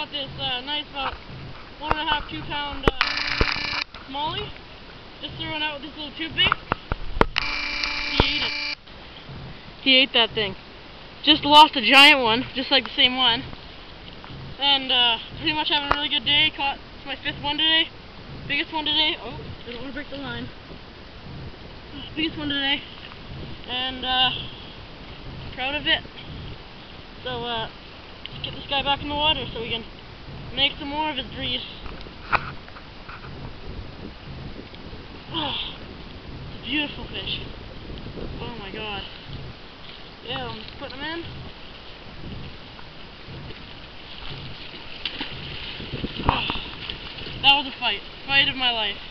got this uh, nice about one and a half, two pound uh, smallie. Just throwing out with this little tube. He ate it. He ate that thing. Just lost a giant one, just like the same one. And uh, pretty much having a really good day. Caught my fifth one today. Biggest one today. Oh, I don't want to break the line. Biggest one today. And uh, proud of it. So uh, let's get this guy back in the water so we can make some more of his breed. Oh, it's a beautiful fish. Oh my god. Yeah, I'm just putting them in. Oh, that was a fight. Fight of my life.